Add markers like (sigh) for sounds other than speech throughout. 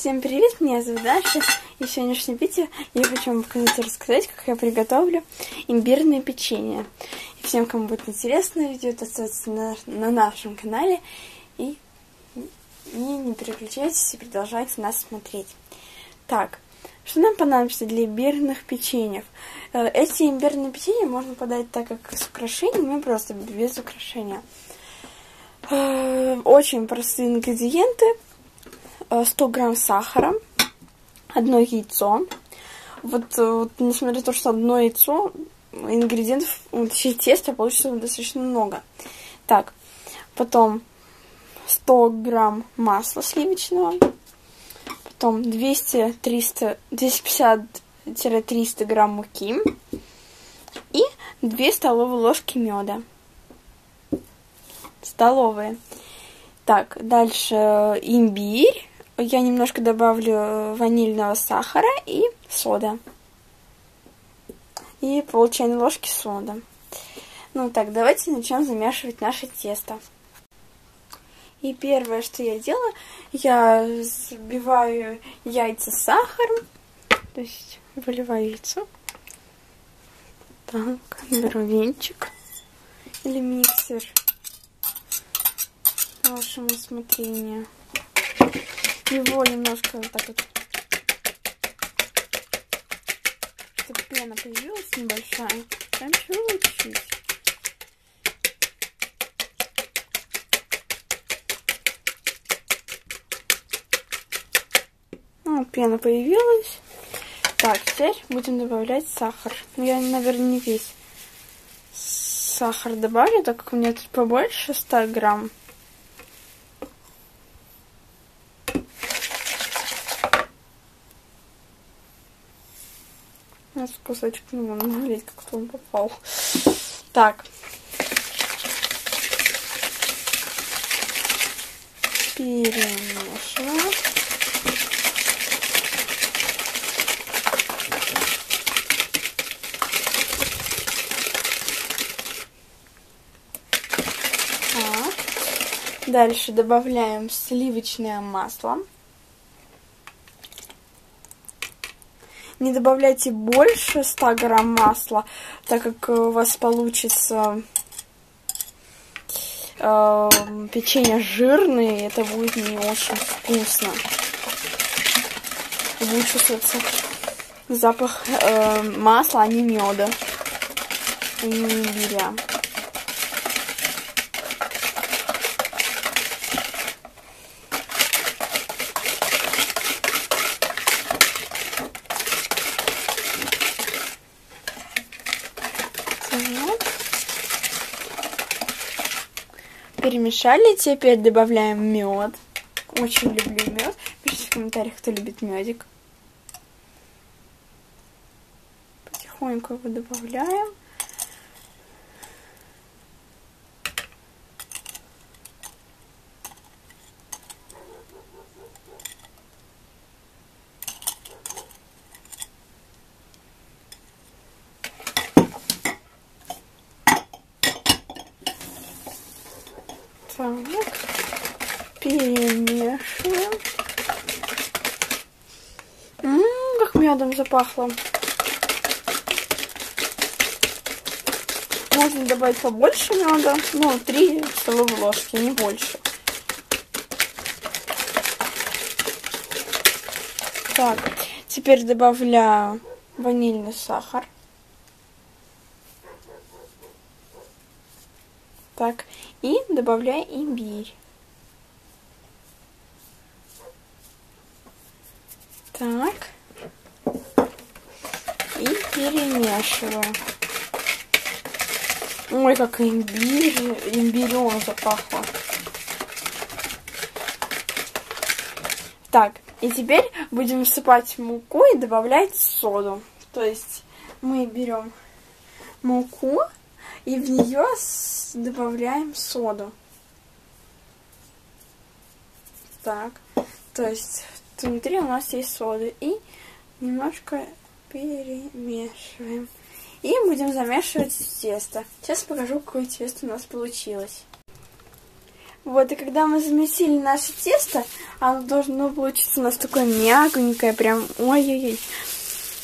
Всем привет, меня зовут Даша, и в сегодняшнем видео я хочу вам показать и рассказать, как я приготовлю имбирное печенье. И всем, кому будет интересно видео, то оставайтесь на, на нашем канале и, и не переключайтесь и продолжайте нас смотреть. Так, что нам понадобится для имбирных печеньев? Э, эти имбирные печенья можно подать так, как с украшением, и просто без украшения. Э, очень простые ингредиенты – 100 э, грамм сахара, одно яйцо. Вот, э, вот несмотря на то, что одно яйцо, ингредиентов, точнее теста получится достаточно много. Так, потом 100 грамм масла сливочного, потом 200-300, 250-300 грамм муки и 2 столовые ложки меда. Столовые. Так, дальше имбирь, я немножко добавлю э, ванильного сахара и сода. И пол чайной ложки сода. Ну так, давайте начнем замешивать наше тесто. И первое, что я делаю, я взбиваю яйца с сахаром. То есть выливаю яйцо. Так, беру венчик или миксер по вашему усмотрению его немножко вот так вот, чтобы пена появилась небольшая, прям чуть-чуть. Ну, пена появилась. Так, теперь будем добавлять сахар. Ну, я, наверное, не весь сахар добавлю, так как у меня тут побольше 100 грамм. Сейчас кусочек не могу наглядеть, как-то он попал. Так. Перемешиваем. Дальше добавляем сливочное масло. Не добавляйте больше 100 грамм масла, так как у вас получится э, печенье жирное, и это будет не очень вкусно. Будет чувствоваться запах э, масла, а не меда, и не имбиря. Перемешали, теперь добавляем мед. Очень люблю мед. Пишите в комментариях, кто любит медик. Потихоньку его добавляем. Так, перемешиваем. Ммм, как медом запахло. Можно добавить побольше меда, ну, 3 столовые ложки, не больше. Так, теперь добавляю ванильный сахар. Так, и добавляю имбирь. Так. И перемешиваю. Ой, как имбирь, имбирем запахло. Так, и теперь будем всыпать муку и добавлять соду. То есть мы берем муку и в нее добавляем соду. Так, то есть внутри у нас есть сода. И немножко перемешиваем. И будем замешивать тесто. Сейчас покажу, какое тесто у нас получилось. Вот, и когда мы замесили наше тесто, оно должно получиться у нас такое мягонькое, прям, ой-ой-ой,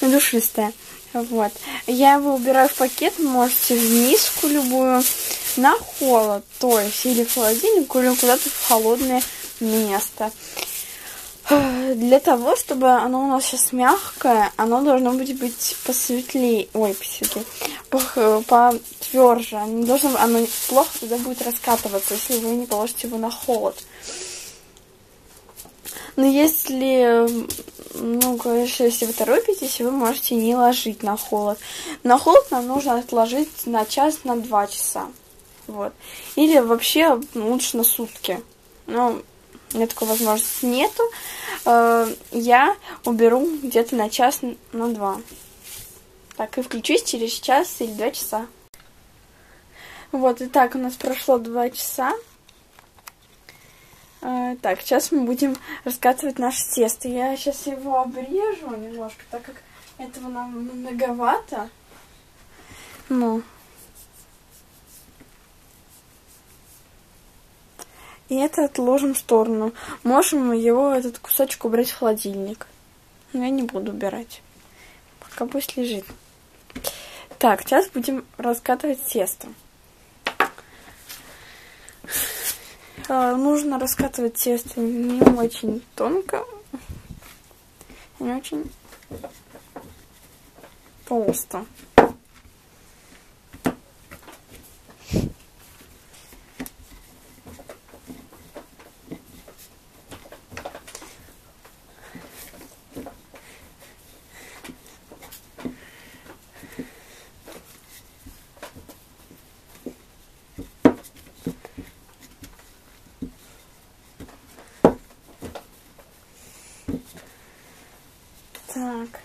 душистое. Вот. Я его убираю в пакет, можете в миску любую, на холод, то есть или в холодильник, или куда-то в холодное место. Для того, чтобы оно у нас сейчас мягкое, оно должно быть, быть посветлее, ой, посветлее, потверже. Не должно, оно плохо тогда будет раскатываться, если вы не положите его на холод. Но если, ну, конечно, если вы торопитесь, вы можете не ложить на холод. На холод нам нужно отложить на час, на два часа. Вот. Или вообще лучше на сутки. Ну, у меня такой возможности нету. Э, я уберу где-то на час, на два. Так, и включусь через час или два часа. Вот, и так у нас прошло два часа. Э, так, сейчас мы будем раскатывать наше тесто. Я сейчас его обрежу немножко, так как этого нам многовато. Ну, И это отложим в сторону. Можем его, этот кусочек, убрать в холодильник. Но я не буду убирать. Пока пусть лежит. Так, сейчас будем раскатывать тесто. А, нужно раскатывать тесто не очень тонко, не очень толсто. Так.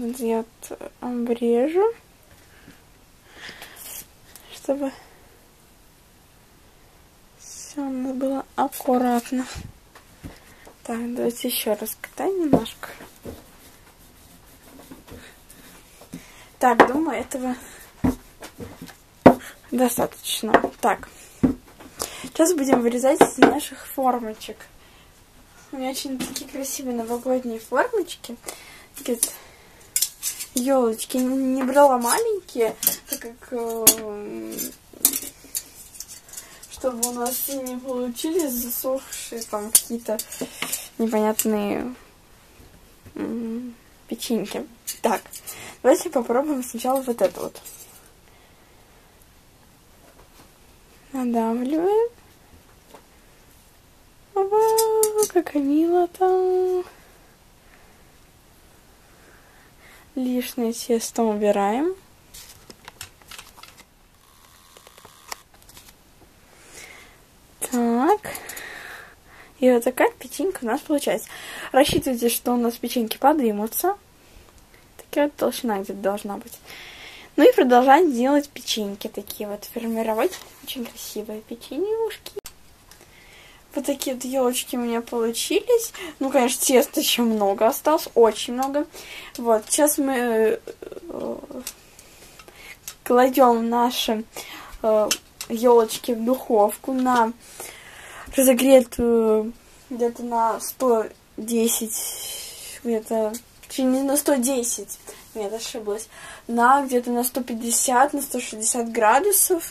Я обрежу, чтобы все у нас было аккуратно. Так, давайте еще раз катаем немножко. Так, думаю, этого достаточно. Так. Сейчас будем вырезать из наших формочек. У меня очень такие красивые новогодние формочки. Такие елочки. Не брала маленькие, так как э, чтобы у нас не получились засохшие там какие-то непонятные печеньки. Так, давайте попробуем сначала вот это вот. Надавливаем. Вау, какая мило там. Лишнее тесто убираем. Так. И вот такая печенька у нас получается. Рассчитывайте, что у нас печеньки подымутся. Такая вот толщина где-то должна быть. Ну и продолжаем делать печеньки такие вот. Формировать очень красивые печенюшки. Вот такие вот елочки у меня получились. Ну, конечно, теста еще много осталось, очень много. Вот, сейчас мы э, кладем наши э, елочки в духовку на разогретую где-то на 110, где-то, не на 110, нет, ошиблась, на где-то на 150, на 160 градусов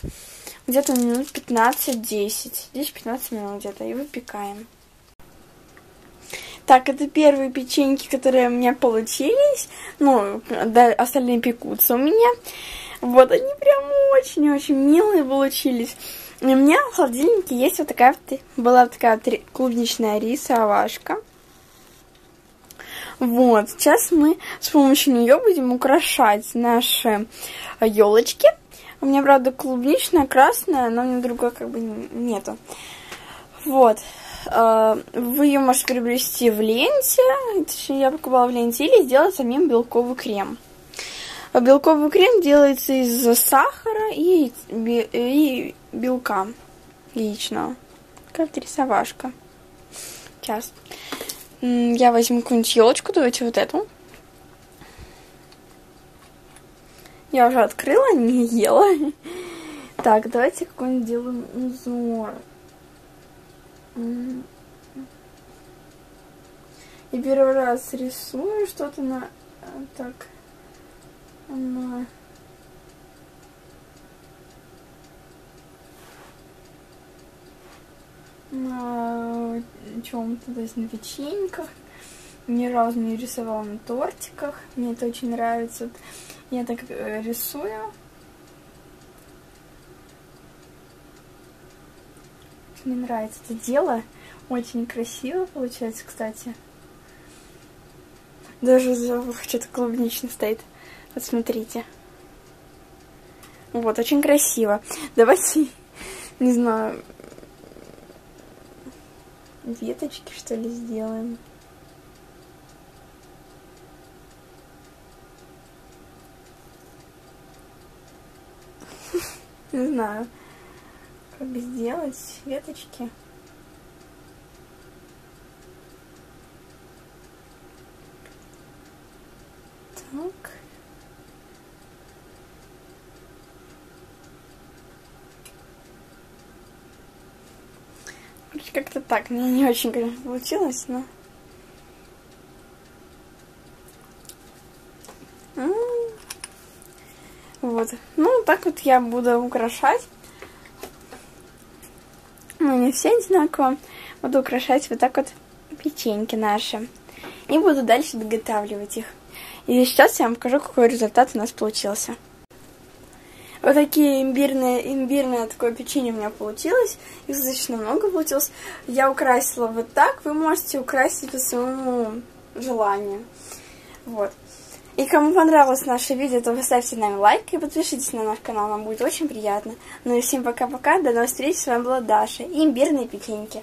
где-то минут 15-10. 10-15 минут где-то. И выпекаем. Так, это первые печеньки, которые у меня получились. Ну, да, остальные пекутся у меня. Вот, они прям очень-очень милые получились. И у меня в холодильнике есть вот такая была такая вот клубничная рисовашка. Вот, сейчас мы с помощью нее будем украшать наши елочки. У меня, правда, клубничная, красная, но у меня другой как бы нету. Вот. А, вы ее можете приобрести в ленте, точнее, я покупала в ленте, или сделать самим белковый крем. А белковый крем делается из сахара и, и белка яичного. Как рисовашка. Сейчас. Я возьму какую-нибудь елочку, давайте вот эту. Я уже открыла, не ела. Так, давайте какой-нибудь делаем узор. И первый раз рисую что-то на... Так. На... На чем-то, то есть на печеньках. Ни разу не рисовала на тортиках. Мне это очень нравится. Я так э, рисую. Мне нравится это дело. Очень красиво получается, кстати. Даже что-то клубнично стоит. Вот смотрите. Вот, очень красиво. Давайте, (laughs) не знаю, веточки, что ли, сделаем. (laughs) Не знаю, как сделать веточки. Так. Как-то так, мне не очень, конечно, получилось, но... Вот. Ну, так вот я буду украшать. Ну, не все одинаково. Буду украшать вот так вот печеньки наши. И буду дальше доготавливать их. И сейчас я вам покажу, какой результат у нас получился. Вот такие имбирные, имбирное такое печенье у меня получилось. Их достаточно много получилось. Я украсила вот так. Вы можете украсить по своему желанию. Вот. И кому понравилось наше видео, то поставьте нам лайк и подпишитесь на наш канал, нам будет очень приятно. Ну и всем пока-пока, до новых встреч, с вами была Даша и имбирные печеньки.